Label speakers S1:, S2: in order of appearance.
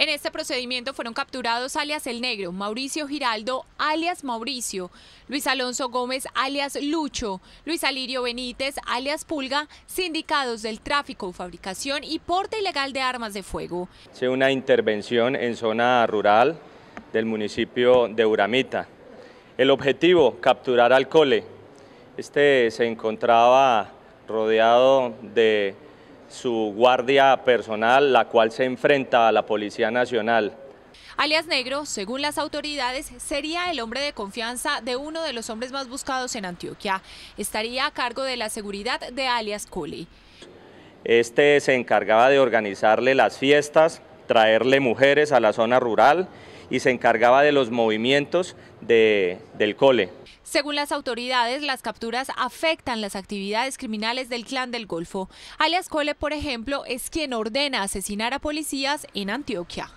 S1: En este procedimiento fueron capturados alias El Negro, Mauricio Giraldo, alias Mauricio, Luis Alonso Gómez, alias Lucho, Luis Alirio Benítez, alias Pulga, sindicados del tráfico, fabricación y porte ilegal de armas de fuego.
S2: Una intervención en zona rural del municipio de Uramita. El objetivo, capturar al cole. Este se encontraba rodeado de su guardia personal, la cual se enfrenta a la Policía Nacional.
S1: Alias Negro, según las autoridades, sería el hombre de confianza de uno de los hombres más buscados en Antioquia. Estaría a cargo de la seguridad de alias Cole.
S2: Este se encargaba de organizarle las fiestas, traerle mujeres a la zona rural y se encargaba de los movimientos de, del cole.
S1: Según las autoridades, las capturas afectan las actividades criminales del clan del Golfo. Alias Cole, por ejemplo, es quien ordena asesinar a policías en Antioquia.